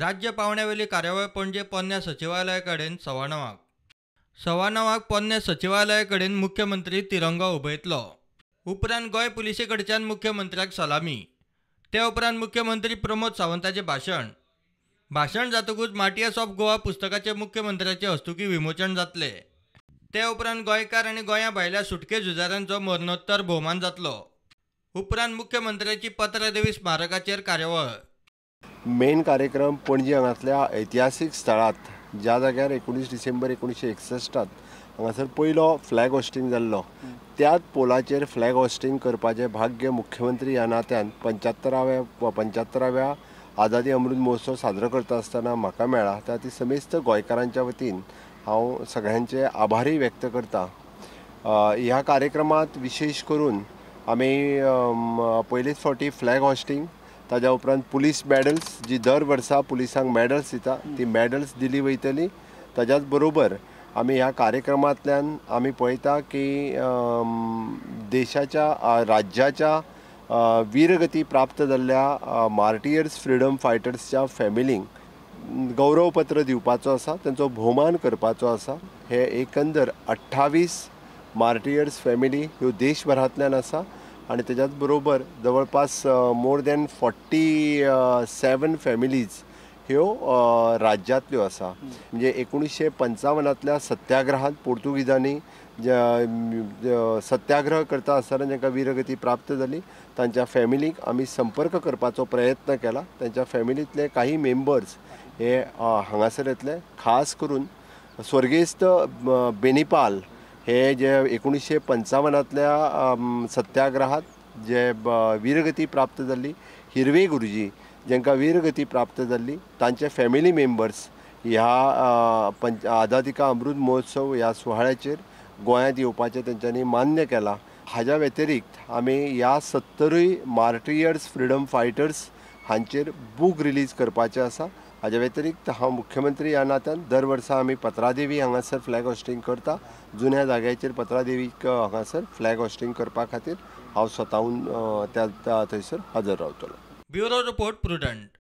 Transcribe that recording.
राज्य पावण्यावेली कार्यावळ पणजे पोन्न्या सचिवालया कडेन सव्वा णवाक सव्वा पोन्न्या सचिवालया कडेन मुख्यमंत्री तिरंगो उबयतलो उपरांत गोंय पुलिसे कडच्यान मुख्यमंत्र्याक सलामी. ते उपरांत मुख्यमंत्री प्रमोद सावंताचें भाशण भाशण जातकूच मार्टियर्स ऑफ गोवा पुस्तकाचें मुख्यमंत्र्याचे हस्तुकी विमोचन जातलें. ते उपरांत गोंयकार आनी गोंया भायल्या सुटके झुजाऱ्यांचो मरणोत्तर भोवमान जातलो. उपरांत मुख्यमंत्र्याची पत्रदेवी स्मारकाचेर कार्यावळ. मेन कार्यक्रम पणजे हांगासल्या ऐतिहासीक स्थळांत ज्या जाग्यार एकोणीस डिसेंबर एकोणीशे एकसश्टात हांगासर पयलो फ्लॅग होस्टींग जाल्लो. त्याच पोलाचेर फ्लॅग होस्टींग करपाचें भाग्य मुख्यमंत्री ह्या नात्यान पंच्यात्तराव्या पंच्यात्तराव्या आझादी अमृत महोत्सव साजरो करता आसतना म्हाका मेळ्ळा. त्या ती समेस्त गोंयकारांच्या वतीन हांव सगळ्यांचे आभारी व्यक्त करतां. ह्या कार्यक्रमांत विशेश करून आमी अम, पयलेच फावटी फ्लॅग होस्टींग ताज्या उपरांत पुलीस मॅडल्स जी दर वर्सा पुलिसांक मॅडल्स दिता ती मॅडल्स दिली वयतली. ताज्याच बरोबर आमी ह्या कार्यक्रमांतल्यान आमी पळयता की देशाच्या राज्याच्या वीरगती प्राप्त जाल्ल्या मार्टियर्स फ्रिडम फायटर्सच्या फॅमिलींक गौरवपत्र दिवपाचो आसा तांचो भोवमान करपाचो आसा. हे एकंदर अठ्ठावीस मार्टियर्स फॅमिली ह्यो देशभरांतल्यान आसा. आनी तेज्याच बरोबर जवळपास more than forty seven families ह्यो राज्यातल्यो राज्यांतल्यो आसा म्हणजे एकोणीशे पंचावनांतल्या सत्याग्रहांत पोर्तुगीजांनी सत्याग्रह करता आसतना जांकां वीरगती प्राप्त जाली तांच्या फॅमिलीक आमी संपर्क करपाचो प्रयत्न केला. तांच्या फॅमिलींतले काही मेंबर्स हे हांगासर येतले. खास करून स्वर्गेस्त बेनिपाल हे जे एकोणीसशे पंचावनांतल्या सत्याग्रहात जे ब- वीरगती प्राप्त जाल्ली हिरवे गुरुजी जांकां वीरगती प्राप्त जाल्ली तांचे फॅमिली मेंबर्स ह्या पंच आझादिका अमृत महोत्सव ह्या सुवाळ्याचेर गोंयांत येवपाचें तेंच्यांनी मान्य केलां. हाज्या व्यतिरिक्त आमी ह्या सत्तरूय मार्टियर्स फ्रिडम फायटर्स हांचेर बूक रिलीज करपाचें आसा. हाज्या व्यतिरिक्त हांव मुख्यमंत्री ह्या नात्यान दर वर्सा आमी पत्रादेवी हांगासर फ्लॅग होस्टींग करता. जुन्या जाग्याचेर पत्रादेवीक हांगासर फ्लॅग होस्टींग करपा खातीर हांव स्वताहून त्या त्या थंयसर हजर रावतलो. Bureau report prudent